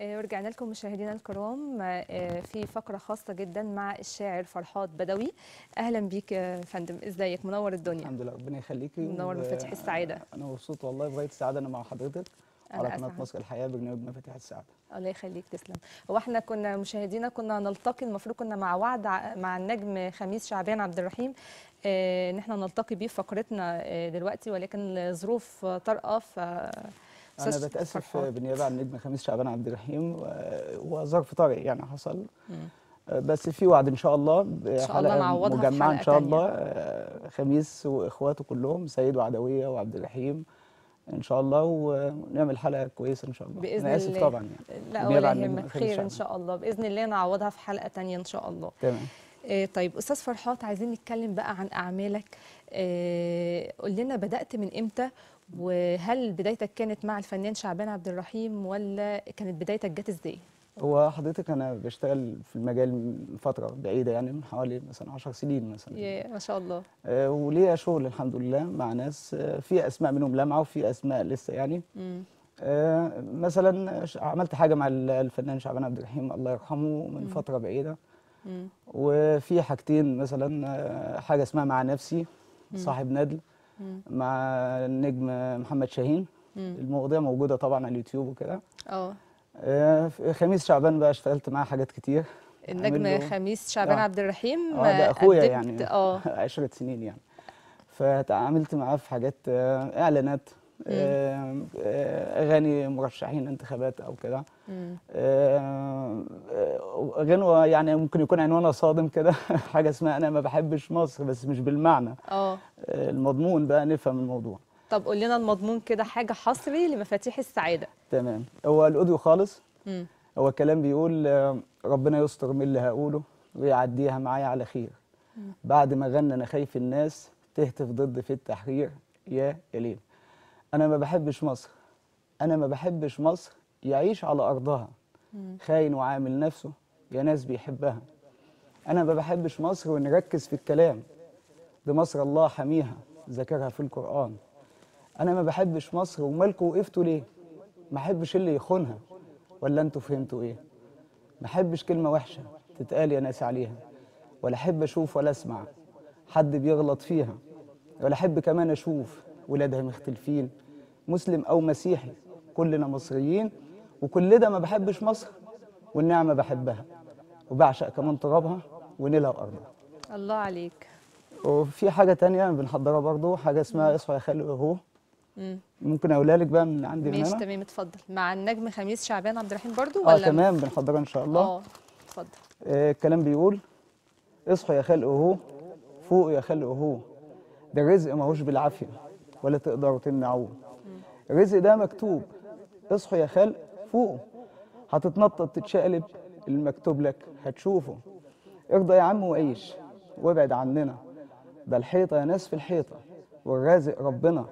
آه، ورجعنا لكم مشاهدينا الكرام. آه، في فقرة خاصة جدا مع الشاعر فرحات بدوي. أهلا بيك يا فندم. إزيك؟ منور الدنيا. الحمد لله. ربنا يخليكي منور مفاتيح السعادة. أنا مبسوط والله بغاية السعادة أنا مع حضرتك. أنا على قناة أسعد. مصر الحياة برنامج مفاتيح السعادة. الله يخليك. تسلم. هو إحنا كنا مشاهدينا كنا نلتقي المفروض كنا مع وعد مع النجم خميس شعبان عبد الرحيم. آه، ان إحنا نلتقي بيه في فقرتنا آه، دلوقتي ولكن ظروف طارئة ف أنا بتأسف. بالنيابه عن النجم خميس شعبان عبد الرحيم وظرف طارئ يعني حصل مم. بس في وعد إن شاء الله شاء الله بحلقه نعوضها في مجمعة إن شاء. الله آه، خميس وإخواته كلهم سيد وعدوية وعبد الرحيم إن شاء الله ونعمل حلقة كويسة إن شاء الله بإذن أنا آسف. طبعا يعني لا ولا يهمك خير إن. شاء الله بإذن الله نعوضها في حلقة تانية إن شاء الله تمام آه، طيب أستاذ فرحات عايزين نتكلم بقى عن أعمالك آه، قول لنا بدأت من إمتى وهل بدايتك كانت مع الفنان شعبان عبد الرحيم ولا كانت بدايتك جت إزاي هو حضرتك أنا بشتغل في المجال من فترة بعيدة يعني من حوالي مثلا 10 سنين مثلا يا ما شاء الله آه، وليا شغل الحمد لله مع ناس آه، في أسماء منهم لامعه وفي أسماء لسه يعني مم. آه، مثلا عملت حاجة مع ال- الفنان شعبان عبد الرحيم الله يرحمه من مم. فترة بعيدة مم. وفي حاجتين مثلا حاجة اسمها مع نفسي. صاحب ندل. مع النجم محمد شاهين. المواضيع موجودة طبعا على اليوتيوب وكده. آه. في خميس شعبان بقى اشتغلت معاه حاجات كتير. النجم خميس شعبان آه. عبد الرحيم آه ده أخويا يعني. آه. عشرة سنين يعني. فتعاملت معاه في حاجات آه، إعلانات. أغاني مرشحين انتخابات أو كده. مم. آه، آه، غنوه يعني ممكن يكون عنوانها صادم كده حاجة اسمها أنا ما بحبش مصر بس مش بالمعنى. آه. آه، المضمون بقى نفهم الموضوع. طب قول لنا المضمون كده حاجة حصري لمفاتيح السعادة. تمام. هو الأوديو خالص. مم. هو الكلام بيقول آه، ربنا يستر من اللي هقوله ويعديها معايا على خير. بعد ما غنى أنا خايف الناس تهتف ضد في التحرير. يا يا ليل. أنا ما بحبش مصر. أنا ما بحبش مصر يعيش على أرضها. خاين وعامل نفسه يا ناس بيحبها. أنا ما بحبش مصر ونركز في الكلام. دي مصر الله حميها ذكرها في القرآن. أنا ما بحبش مصر ومالكوا وقفتوا ليه؟ ما أحبش اللي يخونها. ولا أنتوا فهمتوا إيه؟ ما أحبش كلمة وحشة تتقال يا ناس عليها. ولا أحب أشوف ولا أسمع حد بيغلط فيها. ولا أحب كمان أشوف ولادها مختلفين مسلم أو مسيحي كلنا مصريين وكل ده ما بحبش مصر والنعمة بحبها وبعشق كمان ترابها ونيلها وأرضها. الله عليك. وفي حاجة تانية بنحضرها برضو حاجة اسمها اصحى يا خالق اهو مم. ممكن أقولها لك بقى من عندي ماشي تمام اتفضل. مع النجم خميس شعبان عبد الرحيم برضو آه ولا؟ تمام بنحضرها إن شاء الله. آه اتفضل. آه، الكلام بيقول اصحوا يا خلق اهو فوق يا خلق اهو ده الرزق ماهوش بالعافية. ولا تقدروا تمنعوه. الرزق ده مكتوب. اصحوا يا خلق فوق هتتنطط تتشقلب المكتوب لك هتشوفه. ارضى يا عم وعيش وابعد عننا. ده الحيطة يا ناس في الحيطة والرازق ربنا.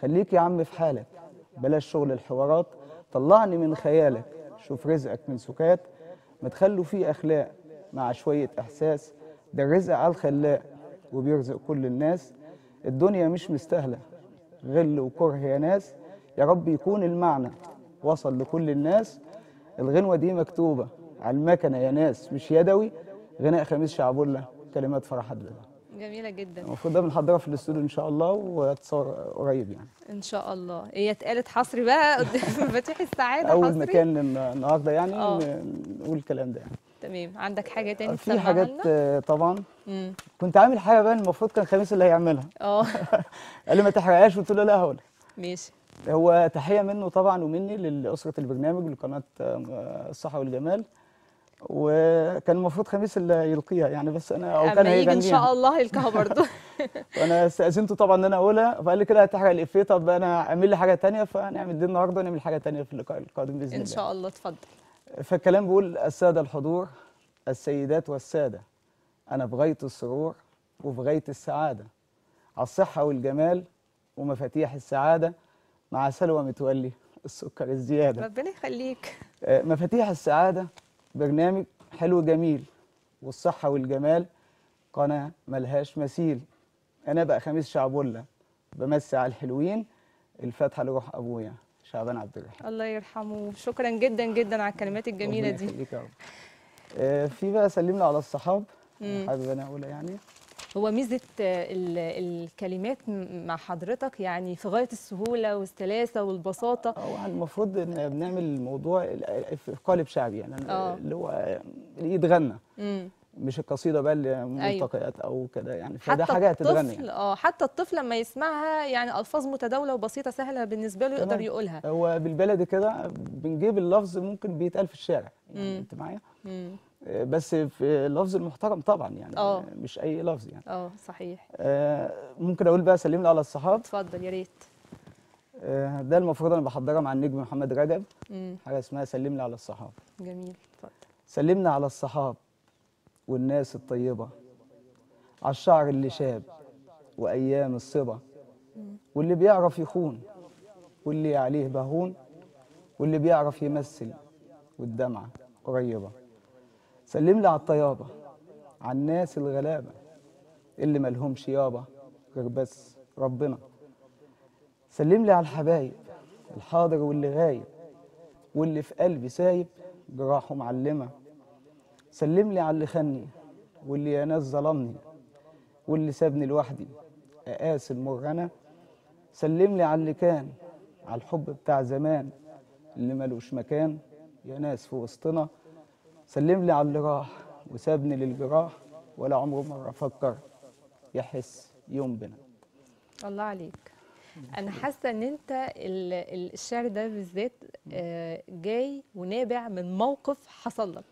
خليك يا عم في حالك. بلاش شغل الحوارات طلعني من خيالك. شوف رزقك من سكات ما تخلوا فيه أخلاق مع شوية إحساس. ده الرزق على الخلاق وبيرزق كل الناس. الدنيا مش مستاهلة. غل وكره يا ناس يا رب يكون المعنى وصل لكل الناس. الغنوة دي مكتوبة على المكنة يا ناس مش يدوي. غناء خميس شعبولة كلمات فرح عبد الله جميلة جدا. المفروض ده بنحضرها في الاستوديو إن شاء الله وهتصور قريب يعني. إن شاء الله. هي اتقالت حصري بقى قدام مفاتيح السعادة أول حصري. مكان الن- النهارده يعني آه. نقول الكلام ده يعني. تمام. عندك حاجة تاني في حاجات؟ آه، طبعا. مم. كنت عامل حاجة بقى المفروض كان خميس اللي هيعملها. آه. قال لي ما تحرقهاش قلت له لا هقول. ماشي. هو تحية منه طبعا ومني لأسرة البرنامج لقناة آه، الصحة والجمال. وكان المفروض خميس اللي يلقيها يعني بس أنا أو كان أما يجي إن شاء الله هيلقاها برضو وأنا استأذنته طبعا إن أنا أقولها. فقال لي كده هتحرق الإفيه. طب أنا أعمل لي حاجة تانية فهنعمل دي النهارده ونعمل حاجة تانية في اللقاء القادم بإذن إن الله. شاء الله. اتفضل. فالكلام بيقول السادة الحضور السيدات والسادة. أنا في غاية السرور وفي غاية السعادة. على الصحة والجمال ومفاتيح السعادة مع سلوى متولي السكر الزيادة. ربنا يخليك. آه، مفاتيح السعادة برنامج حلو جميل والصحة والجمال قناة ملهاش مثيل. أنا بقى خميس شعبولة بمسي على الحلوين الفاتحة لروح أبويا. شعبان عبد الرحيم. الله يرحمه. شكرا جدا جدا على الكلمات الجميلة دي. يخليك يا رب. آه، في بقى سلمنا على الصحاب. حابب أنا أقولها يعني. هو ميزة آه، ال- الكلمات مع حضرتك يعني في غاية السهولة والسلاسة والبساطة. هو المفروض إن بنعمل الموضوع ال- في قالب شعبي يعني. آه. اللي هو يتغنى. مش القصيدة بقى اللي أيوة. ملتقيات أو كده يعني فده حتى حاجة الطفل يعني آه حتى الطفل لما يسمعها يعني ألفاظ متداولة وبسيطة سهلة بالنسبة له يقدر. يقولها هو بالبلدي كده بنجيب اللفظ ممكن بيتقال في الشارع يعني. أنت معايا. آه، بس في اللفظ المحترم طبعا يعني آه. مش أي لفظ يعني آه صحيح آه، ممكن أقول بقى سلمنا على الصحاب اتفضل يا ريت آه، ده المفروض أنا بحضرها مع النجم محمد رجب. حاجة اسمها سلمنا على الصحاب جميل اتفضل سلمنا على الصحاب والناس الطيبة على الشعر اللي شاب وأيام الصبا واللي بيعرف يخون واللي عليه بهون واللي بيعرف يمثل والدمعة قريبة. سلم لي على الطيابة على الناس الغلابة اللي ملهمش يابا غير بس ربنا. سلم لي على الحبايب الحاضر واللي غايب واللي في قلبي سايب جراحه معلمة. سلم لي على اللي خني واللي يا ناس ظلمني واللي سابني لوحدي. أقاسي المرغنة سلم لي على اللي كان على الحب بتاع زمان اللي ملوش مكان يا ناس في وسطنا. سلم لي على اللي راح وسابني للجراح ولا عمره مرة فكر يحس يوم بنا. الله عليك. أنا حاسة إن أنت ال- ال- الشعر ده بالذات آه، جاي ونابع من موقف حصل لك.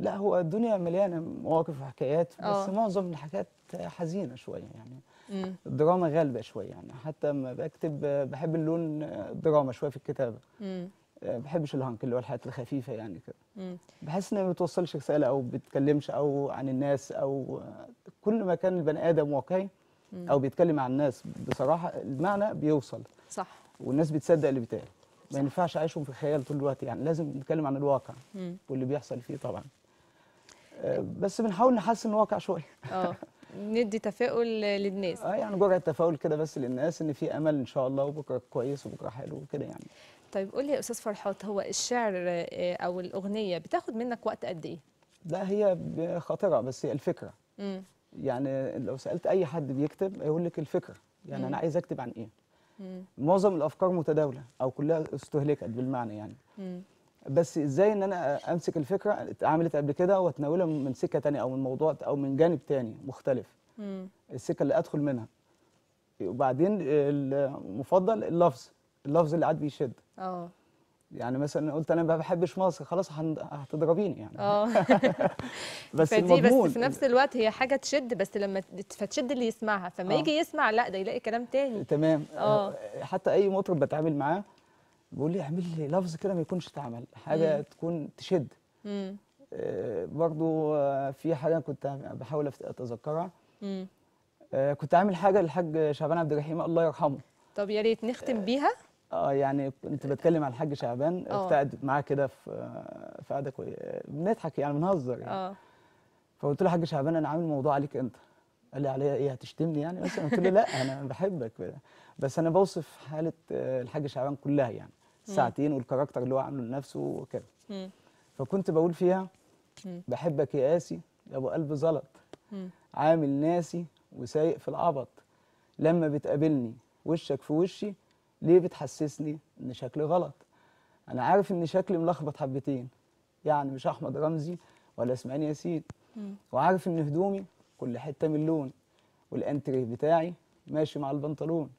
لا هو الدنيا مليانة مواقف وحكايات بس آه. معظم الحاجات حزينة شوية يعني مم. الدراما غالبة شوية يعني حتى لما بكتب بحب اللون الدراما شوية في الكتابة مم. ما بحبش الهنك اللي هو الحاجات الخفيفة يعني كده. بحس ان ما بتوصلش رسالة أو بتكلمش أو عن الناس أو كل ما كان البني آدم واقعي. أو بيتكلم عن الناس بصراحة المعنى بيوصل صح والناس بتصدق اللي بيتقال ما ينفعش أعيشهم في الخيال طول الوقت يعني لازم نتكلم عن الواقع مم. واللي بيحصل فيه طبعا آه، بس بنحاول نحسن الواقع شوية آه ندي تفاؤل للناس آه يعني جرعة تفاؤل كده بس للناس إن في أمل إن شاء الله وبكرة كويس وبكرة حلو وكده يعني طيب قول لي يا أستاذ فرحات هو الشعر آه، أو الأغنية بتاخد منك وقت قد إيه لا هي خاطرة بس هي الفكرة مم. يعني لو سألت أي حد بيكتب هيقول لك الفكرة يعني مم. أنا عايز أكتب عن إيه مم. معظم الأفكار متداولة أو كلها استهلكت بالمعنى يعني مم. بس إزاي إن أنا أمسك الفكرة اتعملت قبل كده وأتناولها من سكة تانية أو من موضوع أو من جانب تاني مختلف. مم. السكة اللي أدخل منها. وبعدين المفضل اللفظ اللفظ اللي قاعد بيشد. آه. يعني مثلا قلت أنا ما بحبش مصر خلاص هتضربيني يعني. آه. بس فدي بس في نفس الوقت هي حاجة تشد بس لما فتشد اللي يسمعها. فما آه. يجي يسمع لا ده يلاقي كلام تاني. تمام. آه. حتى أي مطرب بتعامل معاه بيقول لي اعمل لي لفظ كده ما يكونش اتعمل حاجة مم. تكون تشد. مم. آه، برضو آه، في حاجة كنت بحاول أتذكرها. مم. آه، كنت عامل حاجة للحاج شعبان عبد الرحيم الله يرحمه. طب يا ريت نختم بيها. آه يعني كنت بتكلم عن الحاج شعبان آه. قاعد معاه كده في آه، في قعدة آه، بنضحك يعني بنهزر يعني. آه. فقلت له يا حاج شعبان أنا عامل موضوع عليك أنت. قال لي عليا إيه؟ هتشتمني يعني؟ مثلا قلت له لا أنا بحبك. بس أنا بوصف حالة آه، الحاج شعبان كلها يعني. الساعتين والكاركتر اللي هو عامله لنفسه وكده. فكنت بقول فيها. بحبك يا قاسي يا أبو قلب زلط. عامل ناسي وسايق في العبط. لما بتقابلني وشك في وشي ليه بتحسسني إن شكلي غلط؟ أنا عارف إن شكلي ملخبط حبتين. يعني مش أحمد رمزي ولا إسماعيل ياسين. وعارف إن هدومي كل حتة من لون والأنتريه بتاعي ماشي مع البنطلون.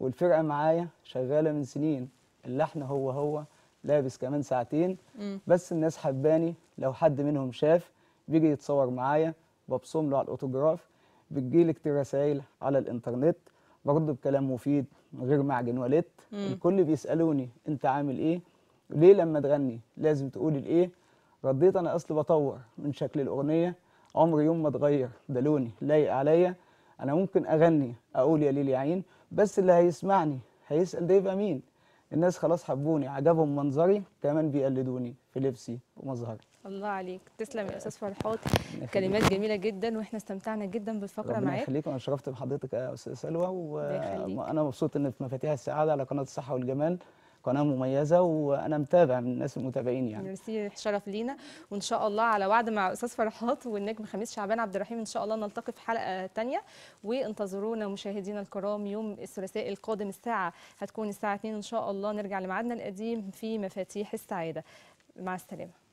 والفرقة معايا شغالة من سنين. اللحن هو هو لابس كمان ساعتين. بس الناس حباني. لو حد منهم شاف بيجي يتصور معايا. ببصم له على الاوتوجراف بتجيلي كتير رسايل على الإنترنت. برد بكلام مفيد من غير معجن ولت. الكل بيسألوني أنت عامل إيه؟ ليه لما تغني لازم تقولي الايه رديت أنا أصل بطور من شكل الأغنية. عمري يوم ما اتغير ده لوني لايق عليا. أنا ممكن أغني أقول يا ليل يا عين. بس اللي هيسمعني هيسأل ده يبقى مين الناس خلاص حبوني عجبهم منظري كمان بيقلدوني في لبسي ومظهري. الله عليك. تسلم يا أستاذ فرحات. كلمات جميلة جدا وإحنا استمتعنا جدا بالفقرة ربنا معاك. يخليك وأنا شرفت بحضرتك يا أستاذ سلوى. وأنا مبسوط إن في مفاتيح السعادة على قناة الصحة والجمال. قناة مميزة وأنا متابع من الناس المتابعين يعني. ميرسي شرف لينا. وإن شاء الله على وعد مع أستاذ فرحات والنجم خميس شعبان عبد الرحيم إن شاء الله نلتقي في حلقة تانية. وانتظرونا مشاهدينا الكرام يوم الثلاثاء القادم الساعة هتكون الساعة 2 إن شاء الله. نرجع لميعادنا القديم في مفاتيح السعادة. مع السلامة.